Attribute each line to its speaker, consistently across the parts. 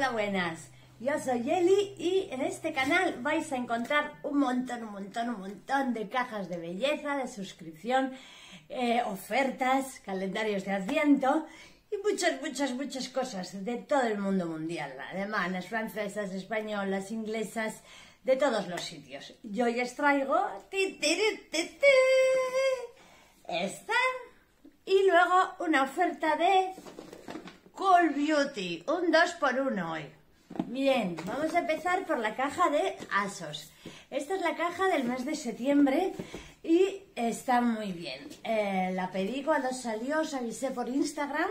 Speaker 1: Hola, buenas. Yo soy Eli y en este canal vais a encontrar un montón, un montón, un montón de cajas de belleza, de suscripción, eh, ofertas, calendarios de adviento y muchas, muchas, muchas cosas de todo el mundo mundial, alemanas, francesas, españolas, inglesas, de todos los sitios. Yo hoy os traigo esta y luego una oferta de Cool Beauty, un 2 por 1 hoy. Bien, vamos a empezar por la caja de ASOS. Esta es la caja del mes de septiembre y está muy bien. Eh, la pedí cuando salió, os avisé por Instagram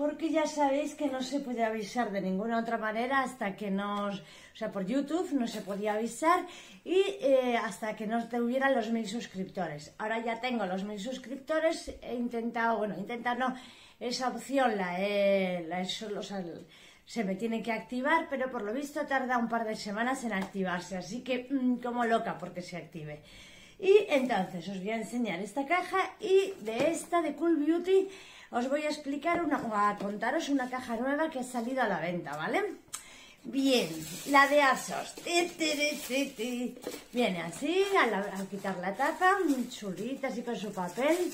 Speaker 1: porque ya sabéis que no se puede avisar de ninguna otra manera hasta que nos... O sea, por YouTube no se podía avisar y eh, hasta que no tuvieran los mil suscriptores. Ahora ya tengo los mil suscriptores, he intentado, bueno, intentar no, esa opción la he, la se me tiene que activar, pero por lo visto tarda un par de semanas en activarse, así que mm, como loca porque se active. Y entonces os voy a enseñar esta caja y de esta de Cool Beauty os voy a explicar, una, a contaros una caja nueva que ha salido a la venta, ¿vale? Bien, la de Asos. Viene así, al, quitar la tapa, chulita así con su papel,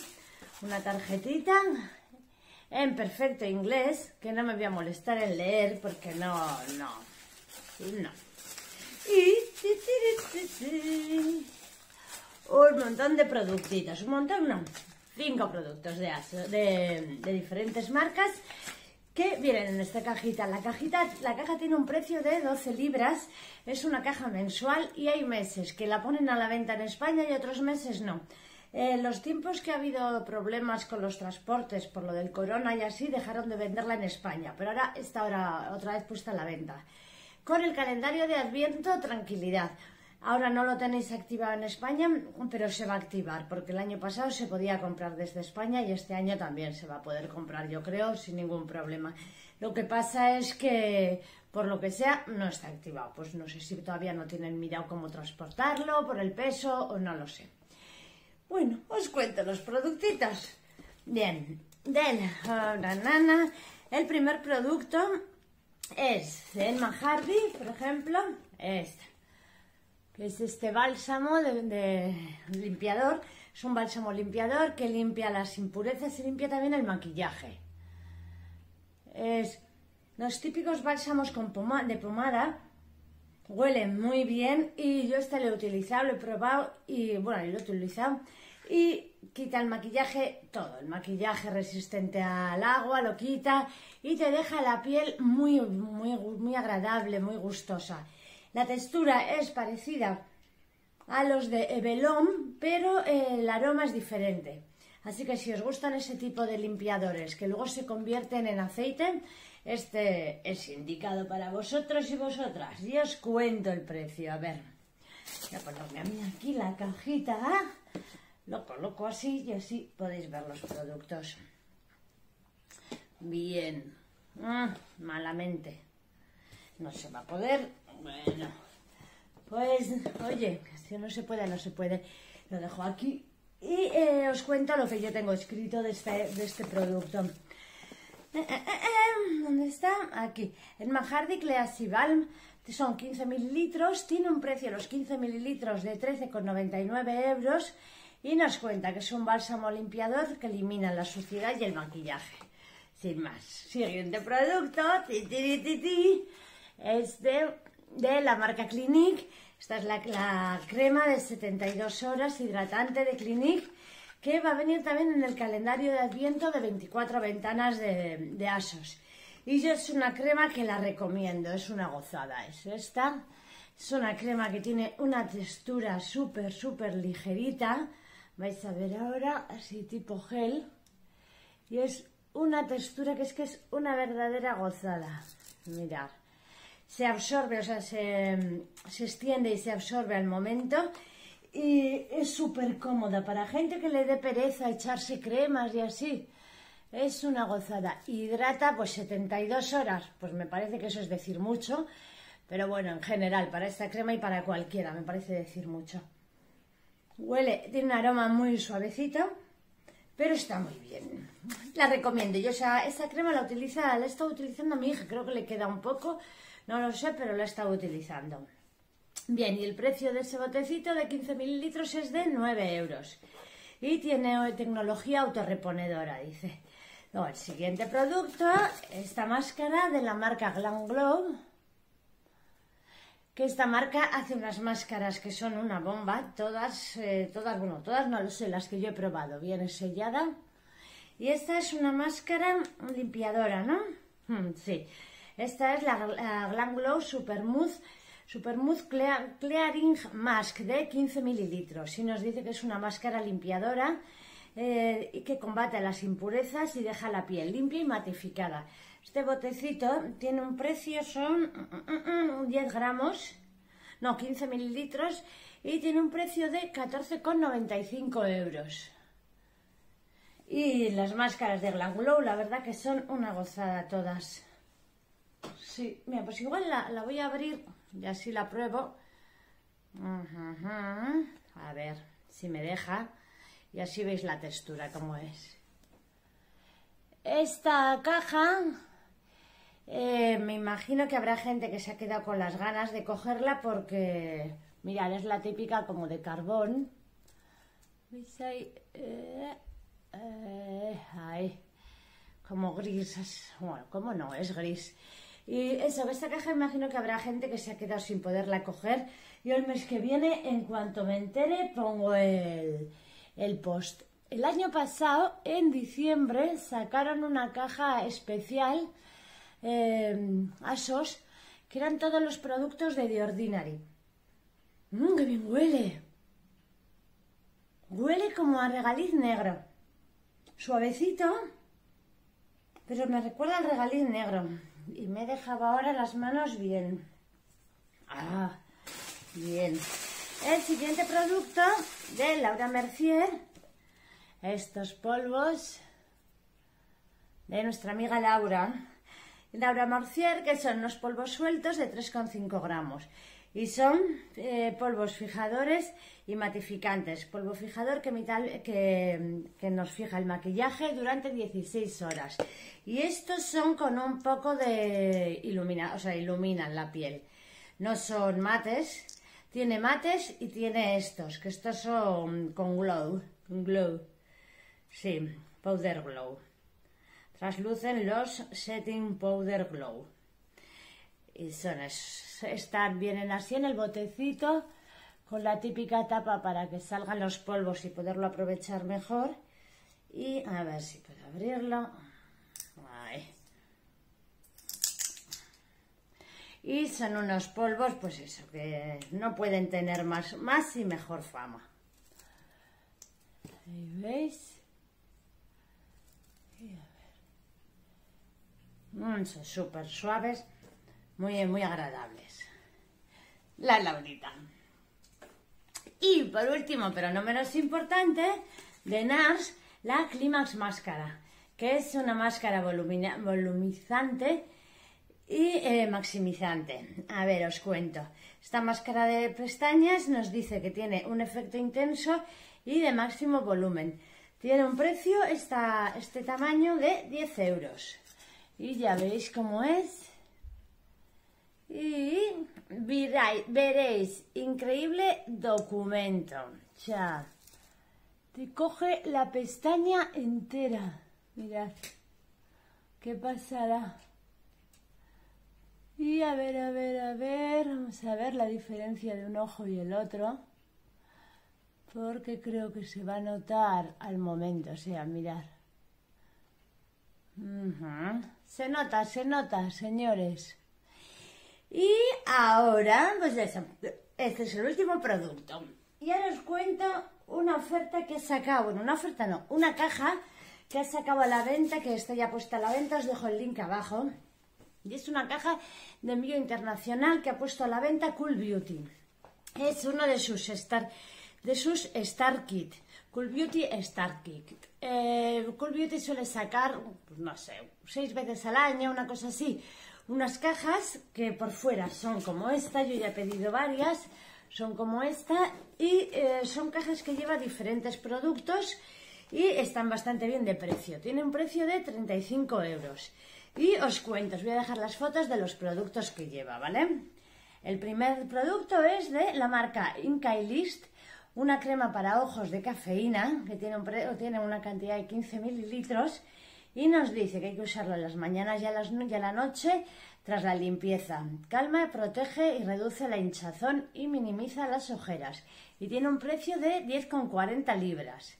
Speaker 1: una tarjetita en perfecto inglés, que no me voy a molestar en leer porque no, no, no. Y un montón de productitos, un montón, no, cinco productos de, de, de diferentes marcas que vienen en esta cajita. La cajita, la caja tiene un precio de 12 libras, es una caja mensual y hay meses que la ponen a la venta en España y otros meses no. En los tiempos que ha habido problemas con los transportes por lo del corona y así, dejaron de venderla en España, pero ahora está ahora otra vez puesta a la venta. Con el calendario de Adviento, tranquilidad. Ahora no lo tenéis activado en España, pero se va a activar, porque el año pasado se podía comprar desde España y este año también se va a poder comprar, yo creo, sin ningún problema. Lo que pasa es que, por lo que sea, no está activado. Pues no sé si todavía no tienen mirado cómo transportarlo, por el peso, o no lo sé. Bueno, os cuento los productitos. Bien, del nana, el primer producto es de Emma Hardy, por ejemplo, este es este bálsamo de, limpiador. Es un bálsamo limpiador que limpia las impurezas y limpia también el maquillaje. Es los típicos bálsamos con de pomada. Huelen muy bien y yo este lo he utilizado, lo he probado y bueno, lo he utilizado y quita el maquillaje todo, el maquillaje resistente al agua lo quita y te deja la piel muy muy muy agradable, muy gustosa. La textura es parecida a los de Evelon, pero el aroma es diferente. Así que si os gustan ese tipo de limpiadores que luego se convierten en aceite, este es indicado para vosotros y vosotras. Y os cuento el precio. A ver, voy a ponerme a mí aquí la cajita. Lo coloco así y así podéis ver los productos. Bien. Ah, malamente. No se va a poder bueno, pues, oye, si no se puede, no se puede. Lo dejo aquí y eh, os cuento lo que yo tengo escrito de este, de este producto. Eh, eh, ¿Dónde está? Aquí. El Mahardy Cleacy Balm son 15 mililitros, tiene un precio los 15 mililitros de 13,99 euros y nos cuenta que es un bálsamo limpiador que elimina la suciedad y el maquillaje. Sin más. Siguiente producto, es de de la marca Clinique. Esta es la, crema de 72 horas hidratante de Clinique que va a venir también en el calendario de Adviento de 24 ventanas de, Asos. Y yo es una crema que la recomiendo, es una gozada. Es esta, es una crema que tiene una textura súper, súper ligerita. Vais a ver ahora, así tipo gel. Y es una textura que es que es una verdadera gozada. Mirad se absorbe, o sea, se, extiende y se absorbe al momento y es súper cómoda para gente que le dé pereza echarse cremas y así. Es una gozada. Hidrata pues 72 horas, pues me parece que eso es decir mucho, pero bueno, en general, para esta crema y para cualquiera, me parece decir mucho. Huele, tiene un aroma muy suavecito, pero está muy bien. La recomiendo. Yo, o sea, esta crema la utiliza, la he estado utilizando a mi hija, creo que le queda un poco, no lo sé, pero la he estado utilizando. Bien, y el precio de ese botecito de 15 mililitros es de 9 euros. Y tiene tecnología autorreponedora, dice. Luego, el siguiente producto, esta máscara de la marca Glam Glow. Que esta marca hace unas máscaras que son una bomba. Todas, eh, todas, bueno, todas no lo sé, las que yo he probado. Viene sellada. Y esta es una máscara limpiadora, ¿no? Hmm, sí. Esta es la, la Glam Glow Supermouth Supermouth Clearing Mask de 15 mililitros y nos dice que es una máscara limpiadora eh, que combate las impurezas y deja la piel limpia y matificada. Este botecito tiene un precio, son 10 gramos, no, 15 mililitros y tiene un precio de 14,95 euros. Y las máscaras de Glow, la verdad que son una gozada todas. Sí, mira, pues igual la, la voy a abrir y así la pruebo. A ver si me deja. Y así veis la textura como es. Esta caja, eh, me imagino que habrá gente que se ha quedado con las ganas de cogerla porque, mirad, es la típica como de carbón. Eh, eh, como gris. Bueno, ¿cómo no? Es gris. Y eso, esta caja imagino que habrá gente que se ha quedado sin poderla coger. Yo el mes que viene, en cuanto me entere, pongo el, post. El año pasado, en diciembre, sacaron una caja especial eh, Asos, que eran todos los productos de The Ordinary. ¡Mmm, qué bien huele! Huele como a regaliz negro. Suavecito, pero me recuerda al regaliz negro y me he dejado ahora las manos bien. Ah, bien. El siguiente producto de Laura Mercier, estos polvos de nuestra amiga Laura. Laura Mercier, que son unos polvos sueltos de 3,5 gramos. Y son eh, polvos fijadores y matificantes. Polvo fijador que, que, que, nos fija el maquillaje durante 16 horas. Y estos son con un poco de ilumina, o sea, iluminan la piel. No son mates, tiene mates y tiene estos, que estos son con glow, glow. Sí, powder glow. Traslucen los setting powder glow. Y son están vienen así en el botecito con la típica tapa para que salgan los polvos y poderlo aprovechar mejor. Y a ver si puedo abrirlo. Y son unos polvos pues eso que no pueden tener más, más y mejor fama. Ahí veis súper suaves muy, muy agradables. La Laurita. Y por último, pero no menos importante, de NARS, la Climax Máscara, que es una máscara volumizante y eh, maximizante. A ver, os cuento. Esta máscara de pestañas nos dice que tiene un efecto intenso y de máximo volumen. Tiene un precio, esta, este tamaño, de 10 euros. Y ya veis cómo es y veréis, increíble documento. Ya. Te coge la pestaña entera. Mirad. ¿Qué pasará? Y a ver, a ver, a ver. Vamos a ver la diferencia de un ojo y el otro. Porque creo que se va a notar al momento. O sea, mirar. Se nota, se nota, señores. Y ahora, pues eso, este es el último producto. Y ahora os cuento una oferta que he sacado, bueno, una oferta no, una caja que he sacado a la venta, que está ya puesta a la venta, os dejo el link abajo. Y es una caja de envío internacional que ha puesto a la venta Cool Beauty. Es uno de sus Star, de sus Star Kit. Cool Beauty Star Kit. Eh, cool Beauty suele sacar, pues no sé, seis veces al año, una cosa así, unas cajas que por fuera son como esta, yo ya he pedido varias, son como esta y eh, son cajas que llevan diferentes productos y están bastante bien de precio. Tiene un precio de 35 euros. Y os cuento, os voy a dejar las fotos de los productos que lleva, ¿vale? El primer producto es de la marca List, una crema para ojos de cafeína que tiene, tiene una cantidad de 15 mililitros y nos dice que hay que usarlo en las mañanas y a, las, la noche tras la limpieza. Calma, protege y reduce la hinchazón y minimiza las ojeras. Y tiene un precio de 10,40 libras.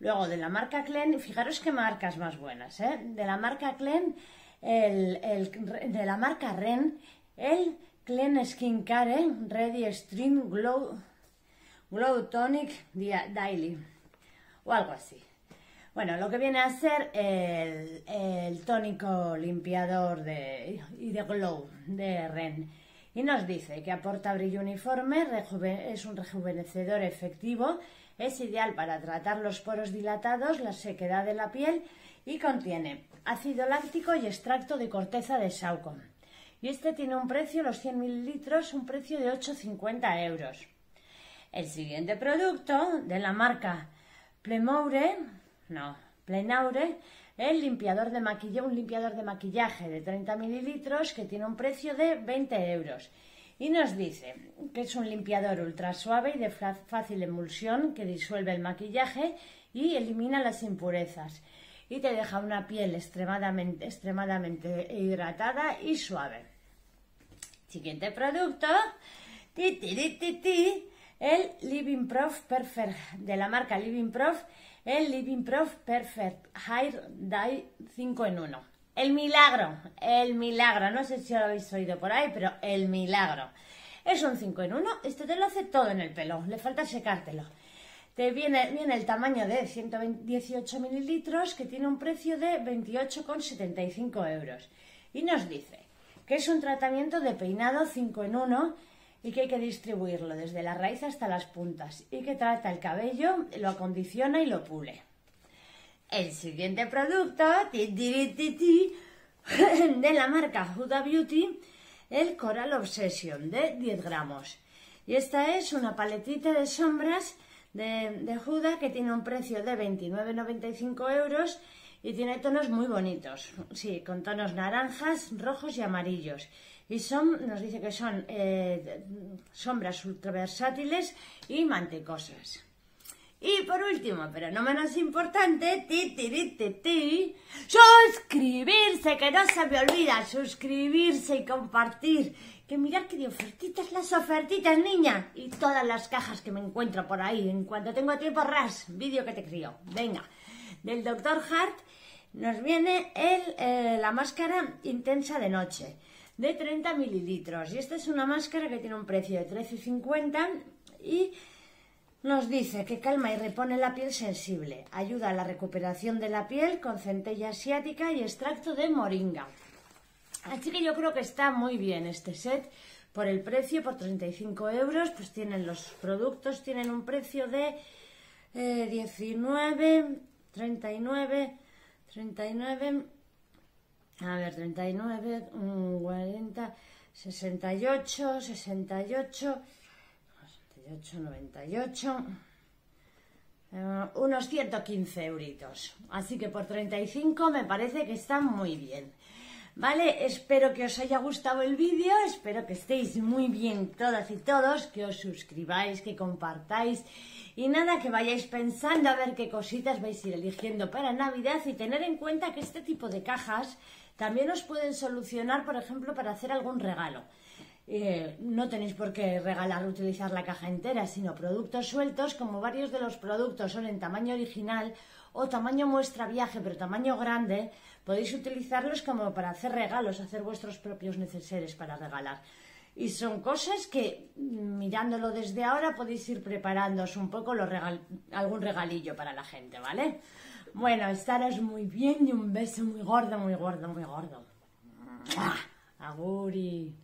Speaker 1: Luego, de la marca Klen, fijaros qué marcas más buenas, ¿eh? De la marca Klen, el, de la marca Ren, el Klen Skin Care Ready Stream Glow, Glow Tonic Daily. O algo así. Bueno, lo que viene a ser el, tónico limpiador de, y de glow de Ren. Y nos dice que aporta brillo uniforme, es un rejuvenecedor efectivo, es ideal para tratar los poros dilatados, la sequedad de la piel y contiene ácido láctico y extracto de corteza de sauco. Y este tiene un precio, los 100 mililitros, un precio de 8,50 euros. El siguiente producto de la marca Plemoure no, Plenaure, el limpiador de maquillaje, un limpiador de maquillaje de 30 mililitros que tiene un precio de 20 euros. Y nos dice que es un limpiador ultra suave y de fácil emulsión que disuelve el maquillaje y elimina las impurezas. Y te deja una piel extremadamente, extremadamente hidratada y suave. Siguiente producto. Ti, el Living Prof Perfect de la marca Living Prof el Living Prof Perfect Hair Dye 5 en 1. El milagro, el milagro, no sé si lo habéis oído por ahí, pero el milagro. Es un 5 en 1, este te lo hace todo en el pelo, le falta secártelo. Te viene, el tamaño de 118 mililitros que tiene un precio de 28,75 euros. Y nos dice que es un tratamiento de peinado 5 en 1 y que hay que distribuirlo desde la raíz hasta las puntas y que trata el cabello, lo acondiciona y lo pule. El siguiente producto de la marca Huda Beauty, el Coral Obsession de 10 gramos. Y esta es una paletita de sombras de, de Huda que tiene un precio de 29,95 euros y tiene tonos muy bonitos, sí, con tonos naranjas, rojos y amarillos. Y son, nos dice que son eh, sombras ultra versátiles y mantecosas. Y por último, pero no menos importante, ti, suscribirse, que no se me olvida, suscribirse y compartir. Que mirad que de ofertitas las ofertitas, niña. Y todas las cajas que me encuentro por ahí. En cuanto tengo tiempo, ras, vídeo que te crío. Venga, del Dr. Hart nos viene el, eh, la máscara intensa de noche de 30 mililitros. Y esta es una máscara que tiene un precio de 13,50 y nos dice que calma y repone la piel sensible, ayuda a la recuperación de la piel con centella asiática y extracto de moringa. Así que yo creo que está muy bien este set por el precio, por 35 euros, pues tienen los productos, tienen un precio de 19, 39, 39, a ver, 39, 40, 68, 68, 68, 98, unos 115 euritos. Así que por 35 me parece que está muy bien. ¿Vale? Espero que os haya gustado el vídeo, espero que estéis muy bien todas y todos, que os suscribáis, que compartáis y nada, que vayáis pensando a ver qué cositas vais a ir eligiendo para Navidad y tener en cuenta que este tipo de cajas también os pueden solucionar, por ejemplo, para hacer algún regalo. Eh, no tenéis por qué regalar, utilizar la caja entera, sino productos sueltos, como varios de los productos son en tamaño original o tamaño muestra viaje, pero tamaño grande, podéis utilizarlos como para hacer regalos, hacer vuestros propios neceseres para regalar. Y son cosas que, mirándolo desde ahora, podéis ir preparándoos un poco algún regalillo para la gente, ¿vale? Bueno, estaros muy bien y un beso muy gordo, muy gordo, muy gordo. Aguri.